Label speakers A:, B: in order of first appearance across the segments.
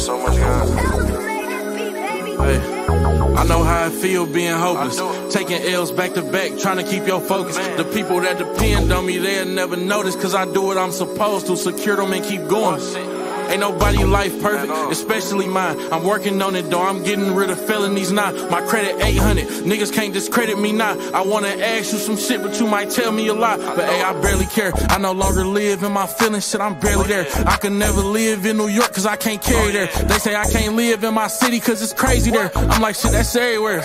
A: so much. Hey. I know how I feel being hopeless. Taking L's back to back, trying to keep your focus. The people that depend on me, they'll never notice. Cause I do what I'm supposed to, secure them and keep going. Ain't nobody life perfect, especially mine. I'm working on it though, I'm getting rid of felonies now. My credit 800, niggas can't discredit me now. I wanna ask you some shit, but you might tell me a lot. But hey, I barely care. I no longer live in my feelings, shit, I'm barely there. I can never live in New York cause I can't carry there. They say I can't live in my city cause it's crazy there. I'm like, shit, that's everywhere.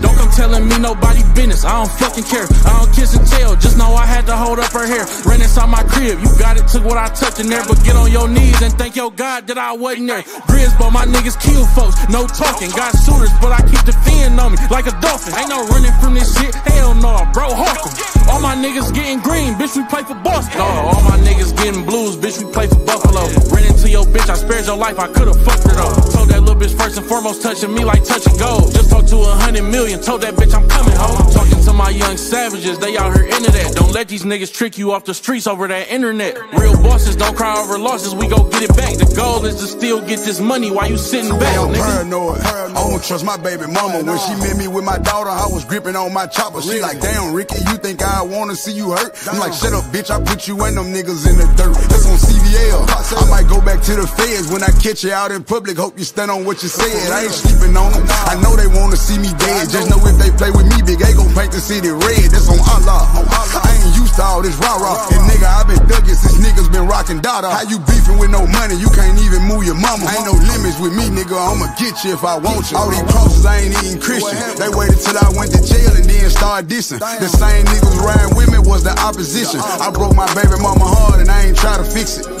A: Don't come telling me nobody business, I don't fucking care. I don't kiss and tell, just know I had to hold up her hair. Ran inside my crib, you got it, took what I touched in there, but get on your knees and thank your God that I wasn't there. Grisbo, my niggas kill folks, no talking. Got shooters, but I keep the fin on me like a dolphin. Ain't no running from this shit, hell no, bro, hawk 'em. All my niggas getting green, bitch, we play for Boston. No, all my niggas getting blues, bitch, we play for Buffalo. Ran into your bitch, I spared your life, I could've fucked her though. Told that little bitch first and foremost, touching me like touching gold. Just talked to a hundred million, told that bitch I'm coming home. I'm talking to my young savages, they out here into that. Don't let these niggas trick you off the streets over that internet. Real bosses don't cry over losses, we go get it back. The goal is to still get this money while you sitting back,
B: I'm
A: nigga.
B: paranoid. I don't trust my baby mama. When she met me with my daughter, I was gripping on my chopper. She like, damn, Ricky, you think I wanna see you hurt? I'm like, shut up, bitch, I put you and them niggas in the dirt. That's on I might go back to the feds when I catch you out in public. Hope you stand on what you said. I ain't sleeping on them. I know they wanna see me dead. Just know if they play with me, big A gon' paint the city red. That's on Allah. I ain't used to all this rah rah. And nigga, I been thugging since niggas been rocking Dada. How you beefing with no money? You can't even move your mama. Ain't no limits with me, nigga. I'ma get you if I want you. All these crosses, I ain't even Christian. They waited till I went to jail and then started dissing. The same niggas riding with me was the opposition. I broke my baby mama heart and I ain't try to fix it.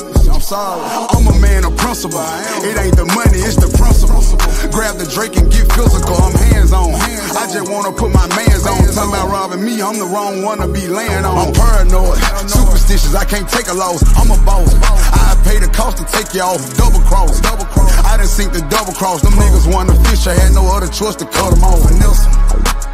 B: I'm a man of principle. It ain't the money, it's the principle. Grab the Drake and get physical. I'm hands on. Hands. I just wanna put my mans on. Talking about robbing me, I'm the wrong one to be laying on. I'm paranoid, superstitious. I can't take a loss. I'm a boss. I pay the cost to take you off. Double cross, double cross. I done sink the double cross. Them niggas want to fish. I had no other choice to cut them off. Nelson.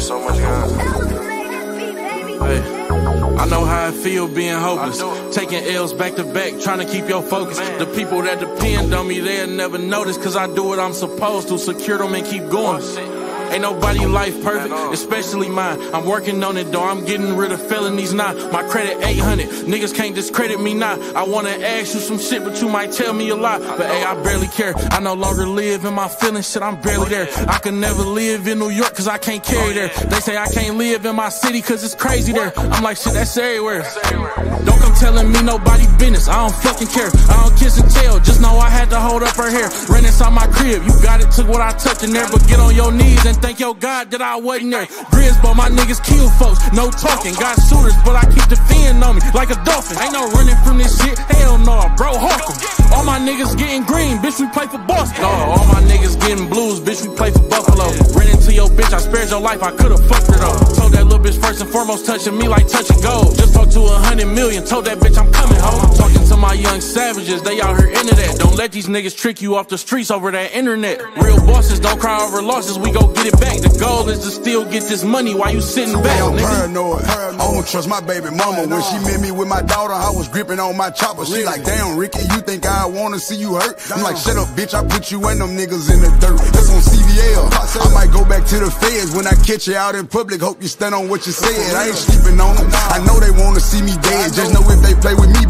A: So much, guys. Hey. I know how I feel being hopeless. Taking L's back to back, trying to keep your focus. The people that depend on me, they'll never notice. Cause I do what I'm supposed to, secure them and keep going. Ain't nobody life perfect, especially mine. I'm working on it though, I'm getting rid of felonies now. My credit 800, niggas can't discredit me now. I wanna ask you some shit, but you might tell me a lot. But hey, I barely care. I no longer live in my feelings, shit, I'm barely there. I can never live in New York cause I can't carry there. They say I can't live in my city cause it's crazy there. I'm like, shit, that's everywhere. Don't come telling me nobody business, I don't fucking care. I don't kiss and tell, just know I had to hold up her hair. Ran inside my crib, you got it, took what I touched in there. But get on your knees and thank your God that I wasn't there. Grisbo, my niggas kill folks, no talking. Got shooters, but I keep the fin on me like a dolphin. Ain't no running from this shit, hell no, bro, hawk 'em. All my niggas getting green, bitch, we play for Boston. No, all my niggas getting blues, bitch, we play for Buffalo. Ran into your bitch, I spared your life, I could've fucked her though. Told that little bitch first and foremost, touching me like touching gold. Just talked to a hundred million, told that bitch I'm coming home. I'm talking my young savages, they out here into that. Don't let these niggas trick you off the streets over that internet. Real bosses don't cry over losses, we go get it back. The goal is to still get this money while you sitting back,
B: I'm
A: nigga.
B: paranoid. I don't trust my baby mama. When she met me with my daughter, I was gripping on my chopper. She like, damn, Ricky, you think I wanna see you hurt? I'm like, shut up, bitch, I put you and them niggas in the dirt. That's on CVL. I might go back to the feds when I catch you out in public. Hope you stand on what you said. I ain't sleeping on them. I know they wanna see me dead. Just know if they play with me, big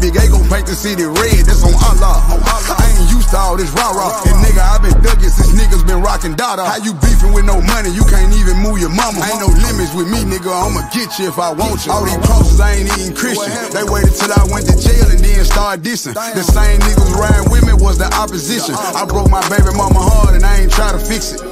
B: A gon' paint the city red. That's on Allah. I ain't used to all this rah rah. And nigga, I been thugging since niggas been rocking Dada. How you beefing with no money? You can't even move your mama. Ain't no limits with me, nigga. I'ma get you if I want you. All these crosses, I ain't even Christian. They waited till I went to jail and then started dissing. The same niggas riding with me was the opposition. I broke my baby mama heart and I ain't try to fix it.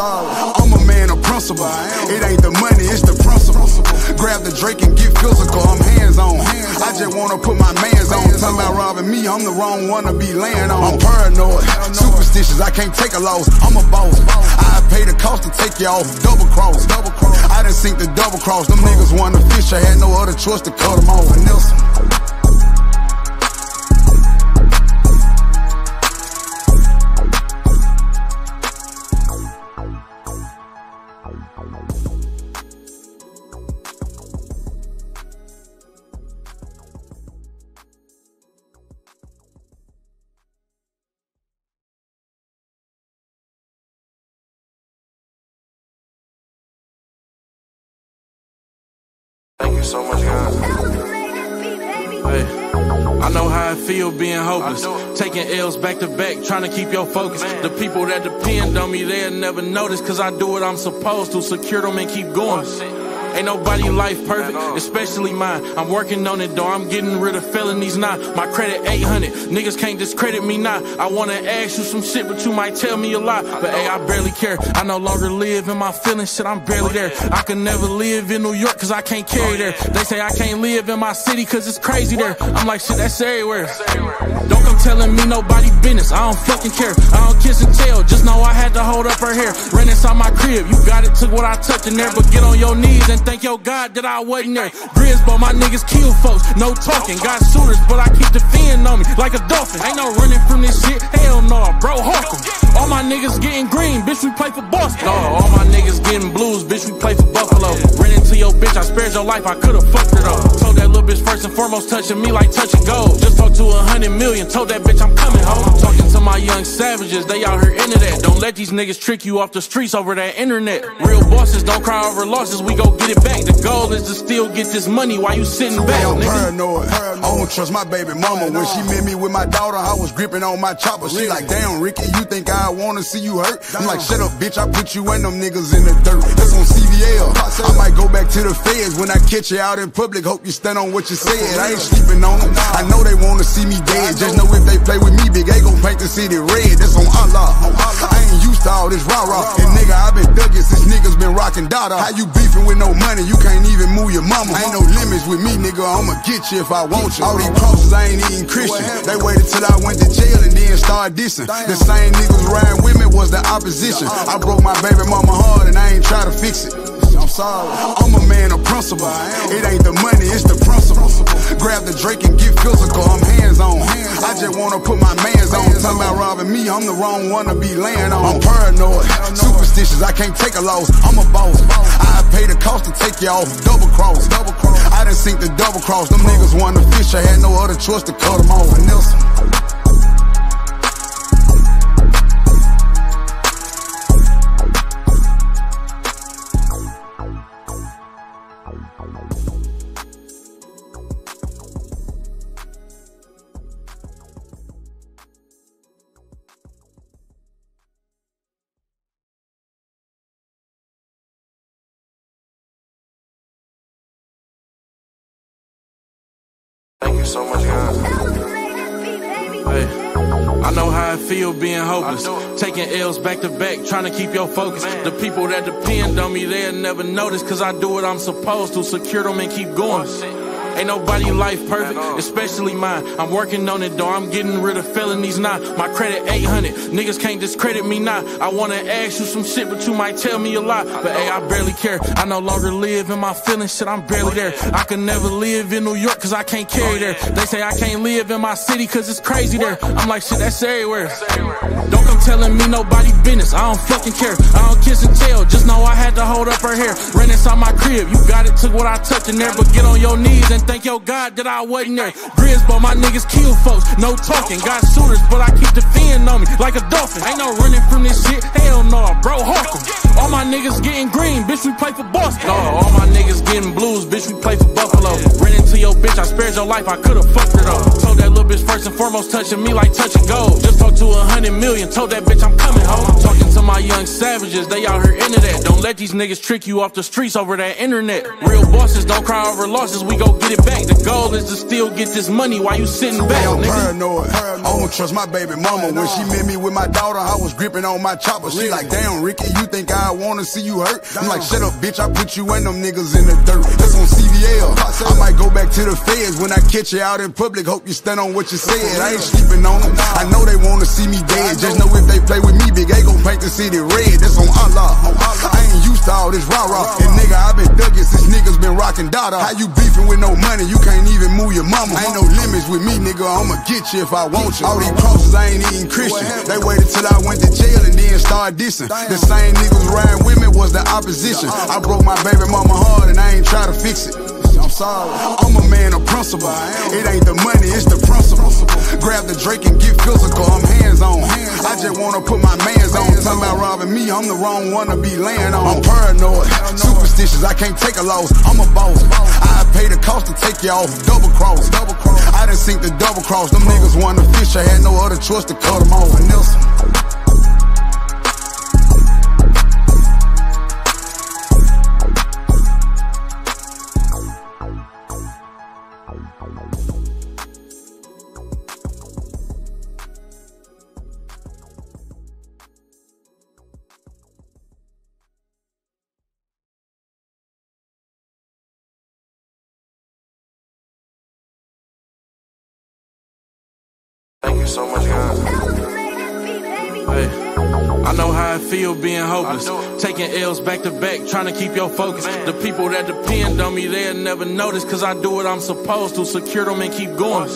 B: I'm a man of principle. It ain't the money, it's the principle. Grab the Drake and get physical. I'm hands on. I just wanna put my mans on. Talking about robbing me, I'm the wrong one to be laying on. I'm paranoid, superstitious. I can't take a loss. I'm a boss. I pay the cost to take you off. Double cross, double cross. I done sink the double cross. Them niggas want to fish. I had no other choice to cut them off. Nelson.
A: Thank you so much, God. Hey, I know how I feel being hopeless. Taking L's back to back, trying to keep your focus. The people that depend on me, they'll never notice, cause I do what I'm supposed to. Secure them and keep going. Ain't nobody life perfect, especially mine. I'm working on it though, I'm getting rid of felonies now. My credit 800, niggas can't discredit me now. I wanna ask you some shit, but you might tell me a lot. But hey, I barely care. I no longer live in my feelings, shit, I'm barely there. I can never live in New York, cause I can't carry there. They say I can't live in my city, cause it's crazy there. I'm like, shit, that's everywhere. Don't come telling me nobody business, I don't fucking care. I don't kiss and tell, just know I had to hold up her hair. Ran inside my crib, you got it, took what I touched in there, but get on your knees and thank your God that I wasn't there. Grisbo, my niggas kill folks, no talking. Got shooters, but I keep the fin on me like a dolphin. Ain't no running from this shit, hell no, bro, hawk 'em. All my niggas getting green, bitch, we play for Boston. No, all my niggas getting blues, bitch, we play for Buffalo. Ran into your bitch, I spared your life, I could've fucked her though. Told that little bitch first and foremost, touching me like touching gold. Just talked to a hundred million, told that bitch I'm coming home. I'm talking to my young savages, they out here into that. Don't let these niggas trick you off the streets over that internet. Real bosses don't cry over losses, we go get it back. The goal is to still get this money while you sitting back.
B: Hey, I'm
A: nigga.
B: paranoid. I don't trust my baby mama. When she met me with my daughter, I was gripping on my chopper. She like, damn, Ricky, you think I wanna see you hurt? I'm like, shut up, bitch. I put you and them niggas in the dirt. That's on CVL. I might go back to the feds when I catch you out in public. Hope you stand on what you said. I ain't sleeping on them. I know they wanna see me dead. Just know if they play with me, big A gon' paint the city red. That's on Allah. I ain't used to all this rah rah. And nigga, I been thugging since niggas been rocking Dada. How you beefing with no money? You can't even move your mama. Ain't no limits with me, nigga. I'ma get you if I want you. All these crosses, I ain't even Christian. They waited till I went to jail and then started dissing. The same niggas riding with me was the opposition. I broke my baby mama heart and I ain't try to fix it. I'm a man of principle. It ain't the money, it's the principle. Grab the Drake and get physical. I'm hands on. I just wanna put my mans on. Talking about robbing me, I'm the wrong one to be laying on. I'm paranoid, superstitious. I can't take a loss. I'm a boss. I pay the cost to take you off. Double cross, double cross. I done sink the double cross. Them niggas want to fish. I had no other choice to cut them off. Nelson.
A: Feel being hopeless. Taking L's back to back, trying to keep your focus. The people that depend on me, they'll never notice, cause I do what I'm supposed to. Secure them and keep going. Ain't nobody life perfect, especially mine. I'm working on it though, I'm getting rid of felonies now. My credit 800, niggas can't discredit me now. I wanna ask you some shit, but you might tell me a lot. But hey, I barely care. I no longer live in my feelings, shit, I'm barely there. I can never live in New York, cause I can't carry there. They say I can't live in my city, cause it's crazy there. I'm like, shit, that's everywhere. Don't telling me nobody business, I don't fucking care. I don't kiss and tell, just know I had to hold up her hair. Ran inside my crib, you got it, took what I touched in there, but get on your knees and thank your God that I wasn't there. Grisbo, my niggas kill folks, no talking. Got shooters, but I keep the fin on me like a dolphin. Ain't no running from this shit, hell no, bro, hawk 'em. All my niggas getting green, bitch, we play for Boston. No, all my niggas getting blues, bitch, we play for Buffalo. Ran into your bitch, I spared your life, I could've fucked her though. Told that little bitch first and foremost, touching me like touching gold. Just talked to a hundred million, told that bitch I'm coming home. I'm talking to my young savages, they out here into that. Don't let these niggas trick you off the streets over that internet. Real bosses don't cry over losses, we go get it back. The goal is to still get this money while you sitting back,
B: I'm
A: nigga.
B: paranoid. I don't trust my baby mama. When she met me with my daughter, I was gripping on my chopper. She like, damn, Ricky, you think I wanna see you hurt? I'm like, shut up, bitch. I put you and them niggas in the dirt. That's on I might go back to the feds when I catch you out in public. Hope you stand on what you said. I ain't sleeping on them. I know they wanna see me dead. Just know if they play with me, big A gon' paint the city red. That's on Allah. I ain't used to all this rah rah. And nigga, I been thugging since niggas been rocking dada. How you beefing with no money? You can't even move your mama. Ain't no limits with me, nigga. I'ma get you if I want you. All these crosses, I ain't even Christian. They waited till I went to jail and then started dissing. The same niggas riding with me was the opposition. I broke my baby mama heart and I ain't try to fix it. I'm. I'm a man of principle. It ain't the money, it's the principle. Grab the Drake and get physical. I'm hands on. I just wanna put my mans on. Talking about robbing me, I'm the wrong one to be laying on. I'm paranoid, superstitious. I can't take a loss. I'm a boss. I pay the cost to take you off. Double cross. Double cross. I done sink the double cross. Them niggas wanted to fish. I had no other choice to cut them off. Nelson.
A: Feel being hopeless. Taking L's back to back, trying to keep your focus. The people that depend on me, they'll never notice, cause I do what I'm supposed to. Secure them and keep going.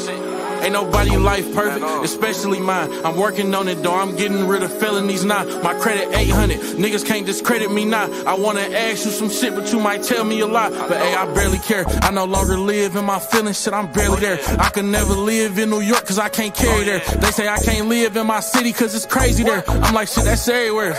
A: Ain't nobody life perfect, especially mine. I'm working on it though, I'm getting rid of felonies now. My credit 800, niggas can't discredit me now. I wanna ask you some shit, but you might tell me a lot. But hey, I barely care. I no longer live in my feelings, shit, I'm barely there. I can never live in New York cause I can't carry there. They say I can't live in my city cause it's crazy there. I'm like, shit, that's everywhere.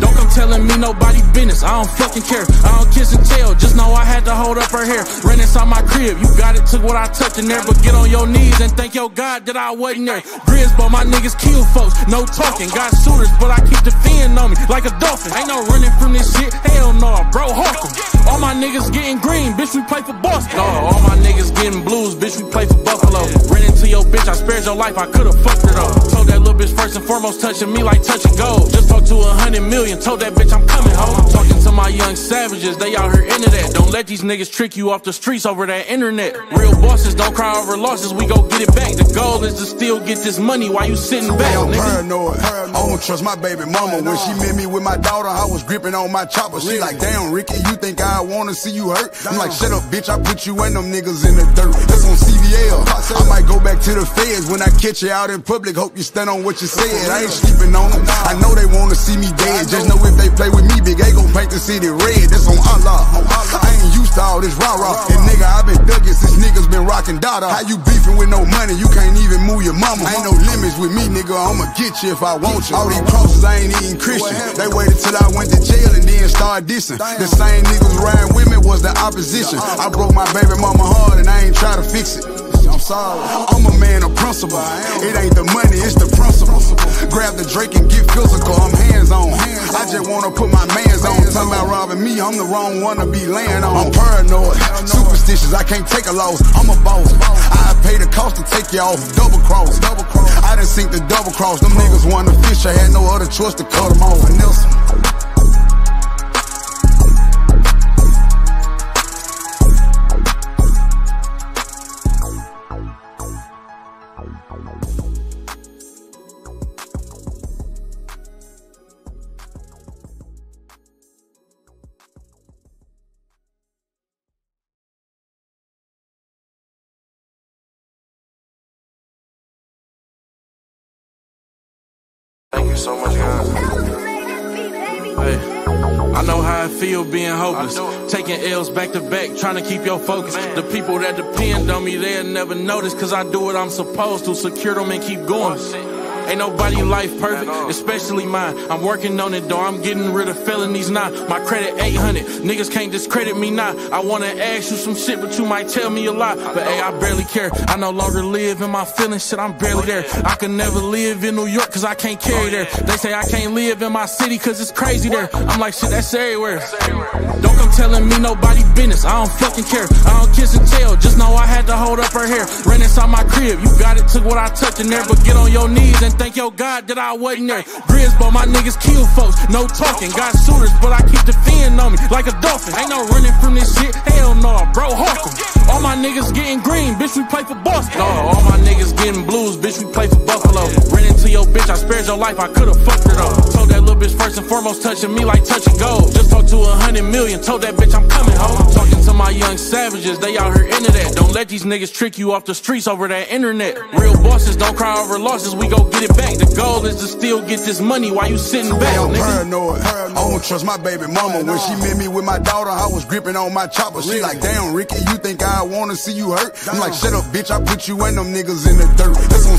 A: Don't come telling me nobody business, I don't fucking care. I don't kiss and tell, just know I had to hold up her hair. Ran inside my crib, you got it, took what I touched in there, but get on your knees and thank your God that I wasn't there. Grisbo, my niggas kill folks, no talking. Got shooters, but I keep the fin on me like a dolphin. Ain't no running from this shit, hell no, bro, hawk 'em. All my niggas getting green, bitch, we play for Boston. No, all my niggas getting blues, bitch, we play for Buffalo. Ran into your bitch, I spared your life, I could've fucked her though. Told that little bitch first and foremost, touching me like touching gold. Just talked to a hundred million, told that bitch I'm coming home. I'm talking to my young savages, they out here into that. Don't let these niggas trick you off the streets over that internet. Real bosses don't cry over losses, we go get it back. The goal is to still get this money while you sitting back,
B: I'm
A: nigga.
B: paranoid. I don't trust my baby mama. When she met me with my daughter, I was gripping on my chopper. She like, damn, Ricky, you think I wanna see you hurt? I'm like, shut up, bitch. I put you and them niggas in the dirt. That's on CVL. I might go back to the feds when I catch you out in public. Hope you stand on what you said. I ain't sleeping on them. I know they wanna see me dead. Just know if they play with me, big A gon' paint the city red. That's on Allah. I ain't used to all this rah rah. And nigga, I been thugging since niggas been rocking dada. How you beefing with no money? You can't even move your mama. Ain't no limits with me, nigga. I'ma get you if I want you. All these crosses, I ain't even Christian. They waited till I went to jail and then started dissing. The same niggas riding with me was the opposition. I broke my baby mama heart and I ain't try to fix it. I'm. I'm a man of principle. It ain't the money, it's the principle. Grab the Drake and get physical. I'm hands on. I just wanna put my mans on. Talking about robbing me, I'm the wrong one to be laying on. I'm paranoid, superstitious. I can't take a loss. I'm a boss. I pay the cost to take you off. Double cross. Double cross. I done sink the double cross. Them niggas wanted to fish. I had no other choice to cut them off. Nelson.
A: Being hopeless. Taking L's back to back, trying to keep your focus. The people that depend on me, they'll never notice, cause I do what I'm supposed to. Secure them and keep going. Ain't nobody life perfect, especially mine. I'm working on it though, I'm getting rid of felonies now. My credit 800, niggas can't discredit me now. I wanna ask you some shit, but you might tell me a lot. But hey, I barely care. I no longer live in my feelings, shit, I'm barely there. I can never live in New York cause I can't carry there. They say I can't live in my city cause it's crazy there. I'm like, shit, that's everywhere. Don't come telling me nobody business, I don't fucking care. I don't kiss and tell, just know I had to hold up her hair. Ran inside my crib, you got it, took what I touched in there, but get on your knees and thank your God that I wasn't there. Grizz, but my niggas kill folks, no talking. Got shooters, but I keep the fin on me like a dolphin. Ain't no running from this shit, hell no, bro, hawk All my niggas getting green, bitch, we play for Boston. No, all my niggas getting blues, bitch, we play for Buffalo. Ran into your bitch, I spared your life, I could've fucked her though. Told that little bitch first and foremost, touching me like touching gold. Just talked to a hundred million, told that bitch I'm coming home. Talking to my young savages, they out here into that. Don't let these niggas trick you off the streets over that internet. Real bosses don't cry over losses, we go get it back. The goal is to still get this money while you sitting back.
B: I'm paranoid. I don't trust my baby mama. When she met me with my daughter, I was gripping on my chopper. She like, damn, Ricky, you think I wanna see you hurt? I'm like, shut up, bitch, I put you and them niggas in the dirt. That's on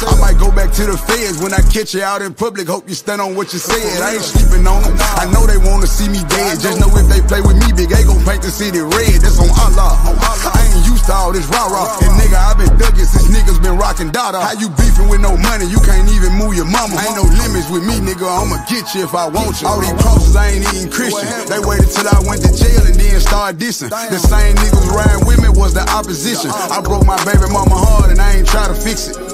B: I might go back to the feds when I catch you out in public. Hope you stand on what you said. I ain't sleeping on them. I know they wanna see me dead. Just know if they play with me, big A gon' paint the city red. That's on Allah. I ain't used to all this rah rah. And nigga, i been thugging since niggas been rocking Dada. How you beefing with no money? You can't even move your mama. Ain't no limits with me, nigga. I'ma get you if I want you. All these crosses, I ain't even Christian. They waited till I went to jail and then started dissing. The same niggas riding with me was the opposition. I broke my baby mama heart and I ain't try to fix it.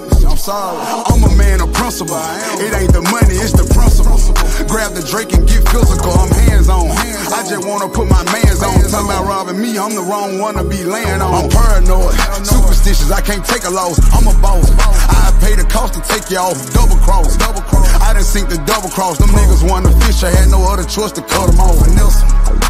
B: I'm. I'm a man of principle. It ain't the money, it's the principle. Grab the Drake and get physical. I'm hands on. I just wanna put my mans on. Talking about robbing me, I'm the wrong one to be laying on. I'm paranoid, superstitious. I can't take a loss. I'm a boss. I pay the cost to take you off. Double cross. Double cross. I done sink the double cross. Them niggas wanna fish. I had no other choice to cut them off. Nelson.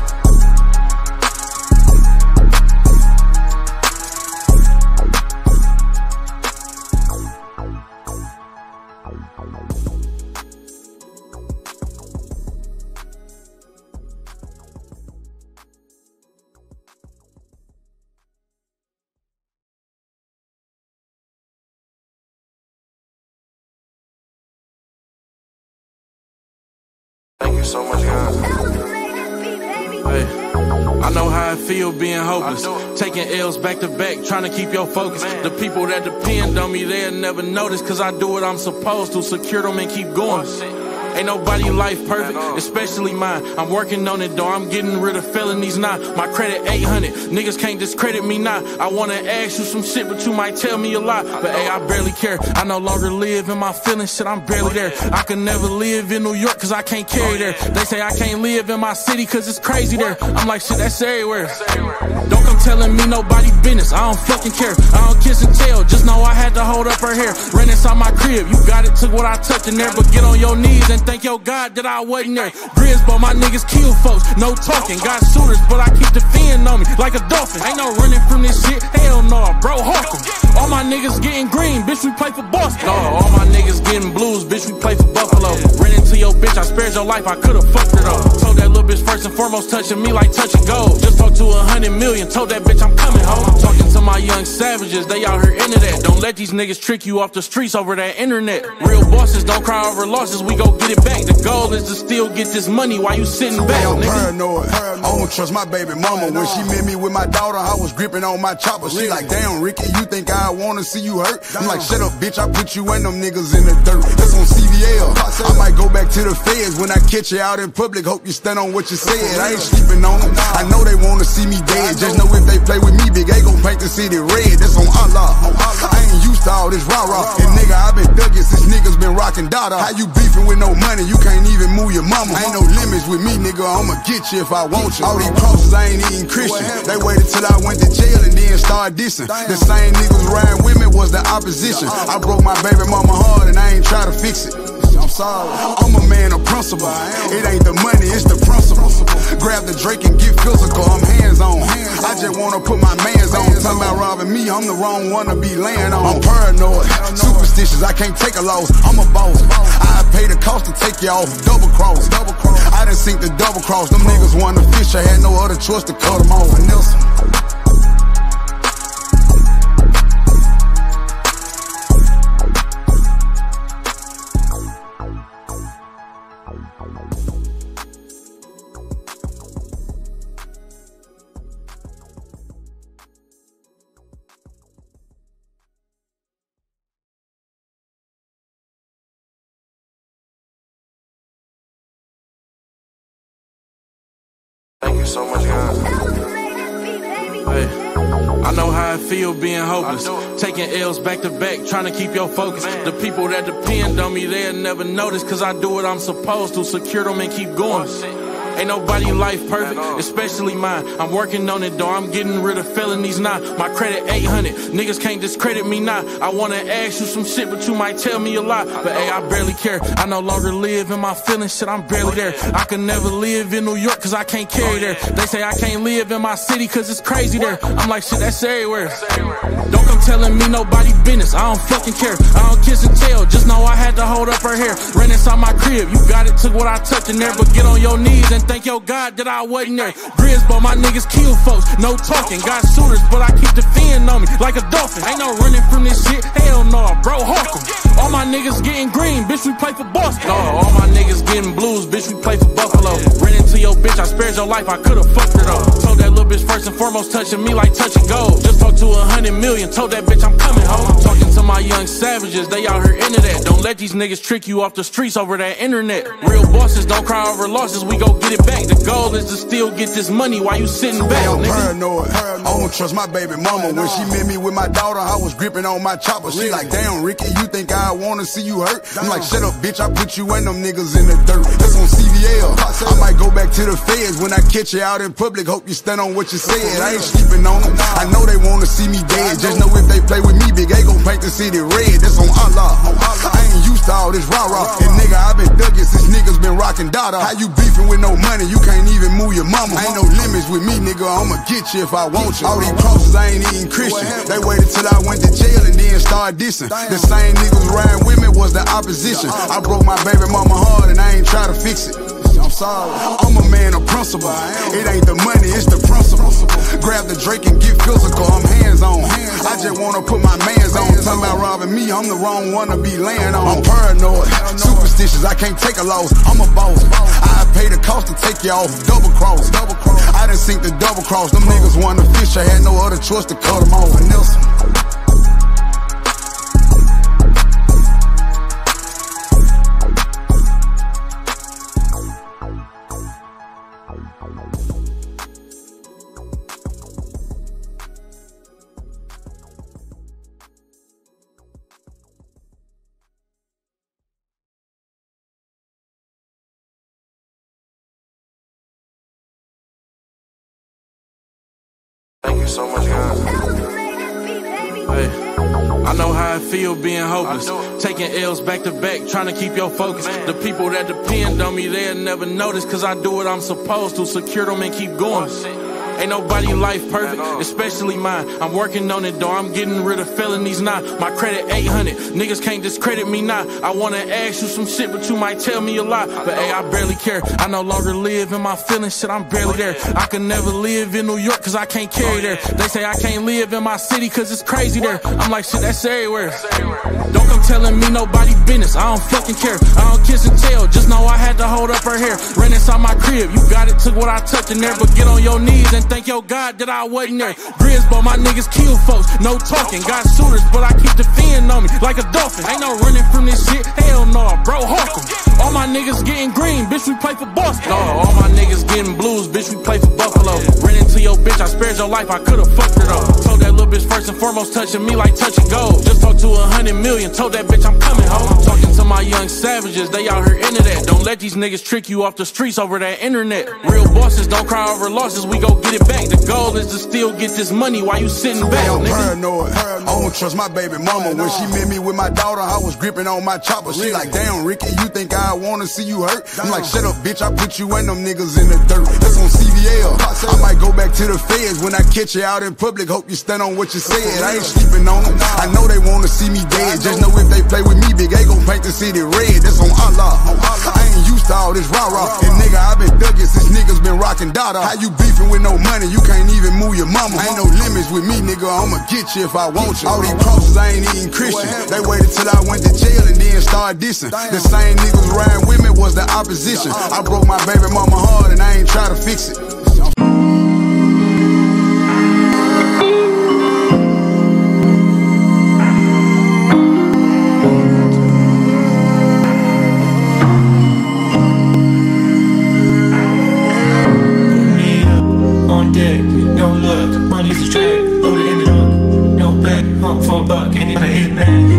A: So much, God. Hey. I know how it feel being hopeless. Taking L's back to back, trying to keep your focus. The people that depend on me, they'll never notice. Cause I do what I'm supposed to, secure them and keep going. Ain't nobody life perfect, especially mine. I'm working on it though, I'm getting rid of felonies now. My credit 800, niggas can't discredit me now. I wanna ask you some shit, but you might tell me a lot. But hey, I barely care. I no longer live in my feelings, shit, I'm barely there. I can never live in New York cause I can't carry there. They say I can't live in my city cause it's crazy there. I'm like, shit, that's everywhere. Don't come telling me nobody business, I don't fucking care. I don't kiss and tell, just know I had to hold up her hair. Ran inside my crib, you got it, took what I touched in there, but get on your knees and thank your God that I wasn't there. Grizz, my niggas kill folks, no talking. Got shooters, but I keep the fin on me like a dolphin. Ain't no running from this shit, hell no, bro, hawk 'em. All my niggas getting green, bitch, we play for Boston. No, all my niggas getting blues, bitch, we play for Buffalo. Ran into your bitch, I spared your life, I could've fucked her though. Told that little bitch first and foremost, touching me like touching gold. Just talked to a hundred million, told that bitch I'm coming home. I'm talking to my young savages, they out here into that. Don't let these niggas trick you off the streets over that internet. Real bosses don't cry over losses, we go get it back. The goal is to still get this money while you sitting back,
B: I'm
A: nigga.
B: paranoid. I don't trust my baby mama. When she met me with my daughter, I was gripping on my chopper. She like, damn, Ricky, you think I wanna see you hurt? I'm like, shut up, bitch, I put you and them niggas in the dirt. That's on CVL. I might go back to the feds when I catch you out in public. Hope you stand on what you said. I ain't sleeping on them. I know they wanna see me dead. Just know if they play with me, big A gon' paint the city red. That's on Allah. I ain't used to all this rah rah. And nigga, i been thugging since niggas been. How you beefing with no money? You can't even move your mama. Ain't no limits with me, nigga. I'ma get you if I want you. All these crosses, I ain't even Christian. They waited till I went to jail and then started dissing. The same niggas riding with me was the opposition. I broke my baby mama heart and I ain't try to fix it. I'm a man of principle. It ain't the money, it's the principle. Grab the Drake and get physical. I'm hands on. I just wanna put my mans on. Talking about robbing me, I'm the wrong one to be laying on. I'm paranoid, superstitious. I can't take a loss. I'm a boss. I pay the cost to take you off. Double cross. Double cross. I done sink the double cross. Them niggas wanna fish. I had no other choice to cut them off. Nelson.
A: You so much, God. Hey. I know how I feel being hopeless. Taking L's back to back, trying to keep your focus. The people that depend on me, they'll never notice, cause I do what I'm supposed to. Secure them and keep going. Oh, Ain't nobody life perfect, especially mine. I'm working on it though, I'm getting rid of felonies now. My credit 800, niggas can't discredit me now. I wanna ask you some shit, but you might tell me a lot. But hey, I barely care. I no longer live in my feelings, shit, I'm barely there. I can never live in New York, cause I can't carry there. They say I can't live in my city, cause it's crazy there. I'm like, shit, that's everywhere. Don't come telling me nobody business, I don't fucking care. I don't kiss and tell, just know I had to hold up her hair. Ran inside my crib, you got it, took what I touched in there, but get on your knees and thank your God that I wasn't there. Grizz, but my niggas kill folks, no talking. Got shooters, but I keep the fin on me like a dolphin. Ain't no running from this shit, hell no, bro, hawk 'em. All my niggas getting green, bitch, we play for Boston. No, all my niggas getting blues, bitch, we play for Buffalo. Ran into your bitch, I spared your life, I could've fucked her though. Told that little bitch first and foremost, touching me like touching gold. Just talked to a hundred million, told that bitch I'm coming home. I'm talking to my young savages, they out here into that. Don't let these niggas trick you off the streets over that internet. Real bosses don't cry over losses, we go get it back. The goal is to still get this money while you sitting back.
B: I'm
A: nigga.
B: paranoid. I don't trust my baby mama. When she met me with my daughter, I was gripping on my chopper. She like, damn, Ricky, you think I wanna see you hurt? I'm like, shut up, bitch, I put you and them niggas in the dirt. That's on CVL. I might go back to the feds when I catch you out in public. Hope you stand on what you said. I ain't sleeping on them. I know they wanna see me dead. Just know if they play with me, big A gon' paint the city red. That's on Allah. I ain't used to all this rah rah. And nigga, I been thugging since niggas been rocking Dada. How you beefing with no money? You can't even move your mama. Ain't no limits with me, nigga. I'ma get you if I want you. All these crosses, I ain't even Christian. They waited till I went to jail and then started dissing. The same niggas riding with me was the opposition. I broke my baby mama heart and I ain't try to fix it. I'm sorry. I'm a man of principle. It ain't the money, it's the principle. Grab the Drake and get physical. I'm hands on. I just wanna put my mans on. Talking about robbing me, I'm the wrong one to be laying on. I'm paranoid, superstitious. I can't take a loss. I'm a boss. I pay the cost to take you off. Double cross. Double cross. I done sink the double cross. Them niggas want to fish. I had no other choice to cut them off. Nelson.
A: Feel being hopeless. Taking L's back to back, trying to keep your focus. The people that depend on me, they'll never notice, cause I do what I'm supposed to. Secure them and keep going. Ain't nobody life perfect, especially mine. I'm working on it though, I'm getting rid of felonies now. My credit 800, niggas can't discredit me now. I wanna ask you some shit, but you might tell me a lot. But hey, I barely care. I no longer live in my feelings, shit, I'm barely there. I can never live in New York, cause I can't carry there. They say I can't live in my city, cause it's crazy there. I'm like, shit, that's everywhere. Don't come telling me nobody business, I don't fucking care. I don't kiss and tell, just know I had to hold up her hair. Ran inside my crib, you got it, took what I touched in there, but get on your knees and thank your God that I wasn't there. Grizz, but my niggas kill folks, no talking. Got shooters, but I keep the fin on me like a dolphin. Ain't no running from this shit, hell no, bro, hawk 'em. All my niggas getting green, bitch, we play for Boston. No, all my niggas getting blues, bitch, we play for Buffalo. Ran into your bitch, I spared your life, I could've fucked her though. Told that little bitch first and foremost, touching me like touching gold. Just talked to a hundred million, told that bitch I'm coming home. I'm talking to my young savages, they out here into that. Don't let these niggas trick you off the streets over that internet. Real bosses don't cry over losses, we go get it back. The goal is to still get this money while you sitting back,
B: Hey, I'm
A: nigga.
B: paranoid. I don't trust my baby mama. When she met me with my daughter, I was gripping on my chopper. She like, damn, Ricky, you think I wanna see you hurt? I'm like, shut up, bitch, I put you and them niggas in the dirt. That's on CVL. I might go back to the feds when I catch you out in public. Hope you stand on what you said. I ain't sleeping on them. I know they wanna see me dead. Just know if they play with me, big A gon' paint the city red. That's on Allah. I ain't used to all this rah rah. And nigga, I been thugging since niggas been rocking Dada. How you beefing with no money? You can't even move your mama. Ain't no limits with me, nigga. I'ma get you if I want you. All these crosses, I ain't even Christian. They waited till I went to jail and then started dissing. The same niggas riding with me was the opposition. I broke my baby mama heart and I ain't try to fix it.
C: for a buck, and it's a.